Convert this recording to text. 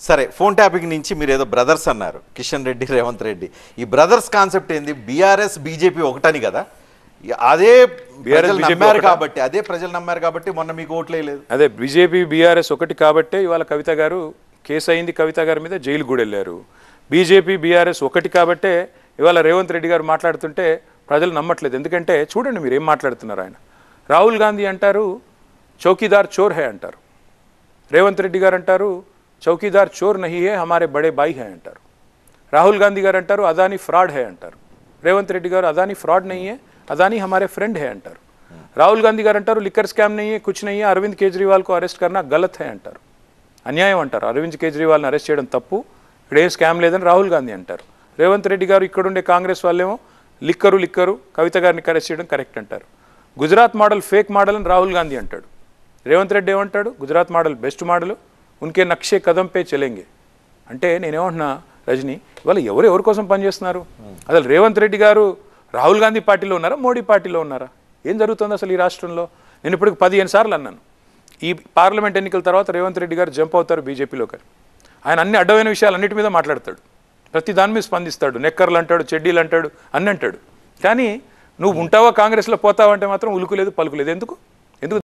సరే phone tapping నుంచి మీరు ఏదో బ్రదర్స్ అన్నారు కిషన్ రెడ్డి రేవంత్ రెడ్డి. ఈ బ్రదర్స్ కాన్సెప్ట్ ఏంది? బీఆర్ఎస్ బీజేపీ ఒకటని కదా? అదే ప్రజలు నమ్మారు? కాబట్టి అదే ప్రజలు నమ్మారు కాబట్టి మొన్న మీకు ఓట్లే లేదు అదే బీజేపీ బీఆర్ఎస్ ఒకటి కాబట్టే ఇవాళ కవిత గారు కేసు అయింది కవిత గారి మీద జైలు కూడా వెళ్ళారు బీజేపీ బీఆర్ఎస్ ఒకటి కాబట్టే ఇవాళ రేవంత్ రెడ్డి గారు మాట్లాడుతుంటే ప్రజలు నమ్మట్లేదు. ఎందుకంటే చూడండి మీరు ఏం మాట్లాడుతున్నారు ఆయన. రాహుల్ గాంధీ అంటారు చౌకీదార్ చోర్ హే అంటారు. రేవంత్ రెడ్డి గారు అంటారు చౌకీదార్ చోర్ నహీ హే హమారే బడే బాయి హే అంటారు రాహుల్ గాంధీ గారు అంటారు అదానీ ఫ్రాడ్ హే అంటారు రేవంత్ రెడ్డి గారు అదానీ ఫ్రాడ్ నహీ హే అదానీ హమారే ఫ్రెండ్ హే అంటారు రాహుల్ గాంధీ గారు అంటారు లిక్కర్ స్కామ్ నహీ హే కుచ్ నహీ హే అరవింద్ కేజ్రీవాల్కు అరెస్ట్ కర్నా గలత్ హే అంటారు అన్యాయం అంటారు అరవింద్ కేజ్రీవాల్ని అరెస్ట్ చేయడం తప్పు ఇక్కడ ఏం స్కామ్ లేదని రాహుల్ గాంధీ అంటారు। రేవంత్ రెడ్డి గారు ఇక్కడుండే కాంగ్రెస్ వాళ్ళేమో లిక్కరు లిక్కరు కవిత గారిని అరెస్ట్ చేయడం కరెక్ట్ అంటారు। గుజరాత్ మోడల్ ఫేక్ మోడల్ అని రాహుల్ గాంధీ అంటాడు। రేవంత్ రెడ్డి ఏమంటాడు? గుజరాత్ మోడల్ బెస్ట్ మోడల్ ఉన్కే నక్షే కదం పే చెలెంగే అంటే నేనేమంటున్నా రజనీ ఇవాళ ఎవరు ఎవరి కోసం పనిచేస్తున్నారు అసలు రేవంత్ రెడ్డి గారు రాహుల్ గాంధీ పార్టీలో ఉన్నారా మోడీ పార్టీలో ఉన్నారా ఏం జరుగుతుంది అసలు ఈ రాష్ట్రంలో నేను ఇప్పటికి పదిహేను సార్లు అన్నాను ఈ పార్లమెంట్ ఎన్నికల తర్వాత రేవంత్ రెడ్డి గారు జంప్ అవుతారు బీజేపీలోకి ఆయన అన్ని అడ్డమైన విషయాలు అన్నిటి మీద మాట్లాడతాడు. ప్రతి దాని మీద స్పందిస్తాడు. నెక్కర్లు అంటాడు చెడ్డీలు అంటాడు అన్ని అంటాడు. కానీ నువ్వు ఉంటావా కాంగ్రెస్లో పోతావా అంటే మాత్రం ఉలుకులేదు పలుకులేదు ఎందుకు? ఎందుకు